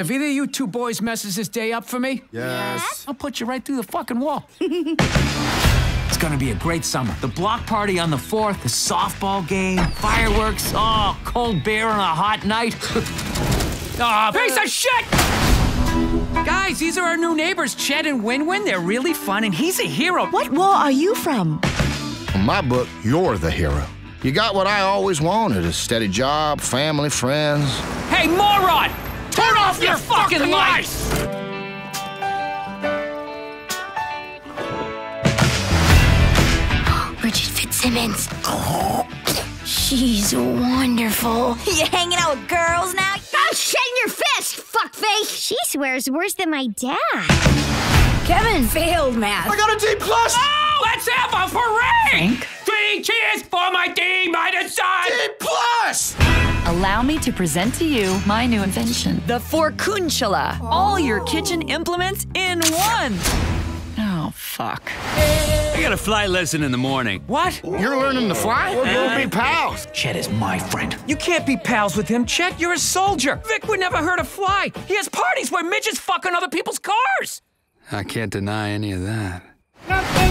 If either of you two boys messes this day up for me, Yes. I'll put you right through the fucking wall. it's gonna be a great summer. The block party on the 4th, the softball game, fireworks, oh, cold beer on a hot night. Ah, oh, piece of shit! Guys, these are our new neighbors, Chet and Winwin. They're really fun, and he's a hero. What wall are you from? In my book, you're the hero. You got what I always wanted a steady job, family, friends. Hey, moron! Turn off your fucking lights! Bridget Fitzsimmons. She's wonderful. You hanging out with girls now? Oh, shut your fist, fuckface! She swears worse than my dad. Kevin failed math. I got a D plus! Oh, let's have a parade! Three cheers for my D minus son! D plus! Allow me to present to you my new invention. The Forcuncula. All your kitchen implements in one. Oh, fuck. I got a fly lesson in the morning. What? You're learning to fly? We're gonna be pals. Chet is my friend. You can't be pals with him, Chet. You're a soldier. Vic would never hurt a fly. He has parties where midgets fuck on other people's cars. I can't deny any of that.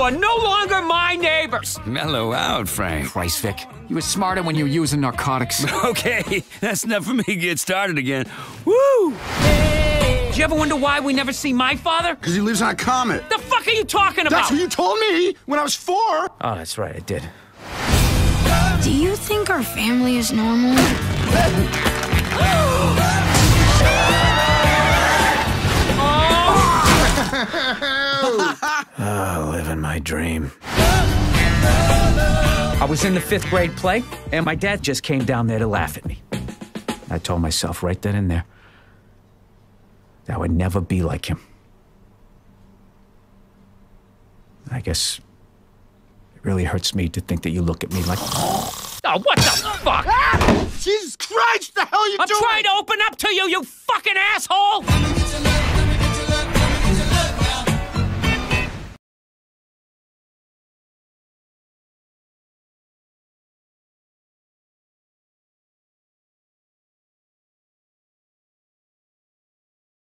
You are no longer my neighbors. Mellow out, Frank. Christ, Vic. You were smarter when you were using narcotics. Okay, that's enough for me to get started again. Woo! Do you ever wonder why we never see my father? Because he lives on a comet. The fuck are you talking about? That's what you told me when I was four. Oh, that's right, I did. Do you think our family is normal? Oh, oh. Living my dream. I was in the fifth grade play, and my dad just came down there to laugh at me. I told myself right then and there that I would never be like him. I guess it really hurts me to think that you look at me like. Oh, what the fuck? Ah! Jesus Christ, the hell you I'm doing? trying to open up to you, you fucking asshole!